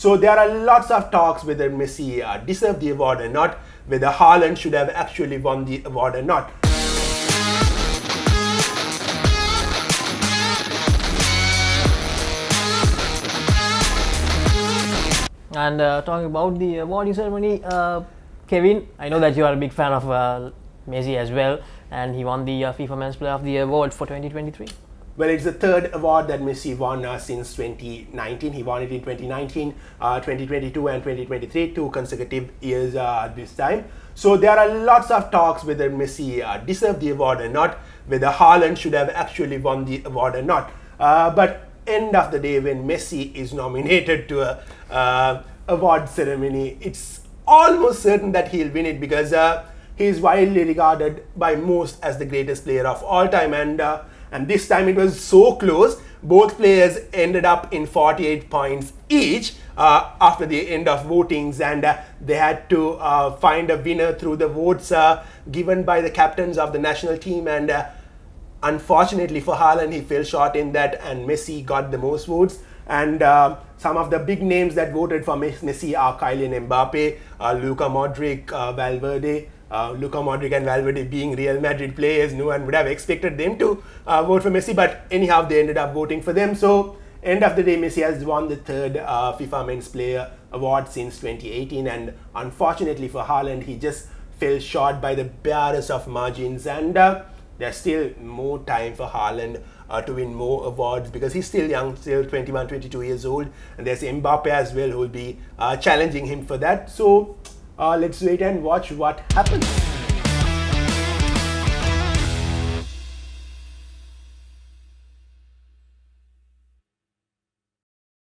So there are lots of talks whether Messi uh, deserved the award or not, whether Haaland should have actually won the award or not. And uh, talking about the awarding ceremony, uh, Kevin, I know that you are a big fan of uh, Messi as well, and he won the uh, FIFA Men's Player of the award for 2023. Well, it's the third award that Messi won uh, since 2019. He won it in 2019, uh, 2022, and 2023, two consecutive years uh, this time. So there are lots of talks whether Messi uh, deserved the award or not, whether Haaland should have actually won the award or not. Uh, but end of the day, when Messi is nominated to a uh, award ceremony, it's almost certain that he'll win it because he is widely regarded by most as the greatest player of all time and and this time it was so close. Both players ended up in 48 points each uh, after the end of votings, and uh, they had to uh, find a winner through the votes uh, given by the captains of the national team. And uh, unfortunately for Haaland, he fell short in that, and Messi got the most votes. And uh, some of the big names that voted for Messi are Kylian Mbappe, Luka Modric, Valverde, uh, Luka Modric and Valverde being Real Madrid players, no one would have expected them to uh, vote for Messi, but anyhow, they ended up voting for them. So, end of the day, Messi has won the third uh, FIFA Men's Player Award since 2018, and unfortunately for Haaland, he just fell short by the barest of margins, and uh, there's still more time for Haaland uh, to win more awards because he's still young, still 21, 22 years old, and there's Mbappe as well who will be uh, challenging him for that. So Uh, let's wait and watch what happens.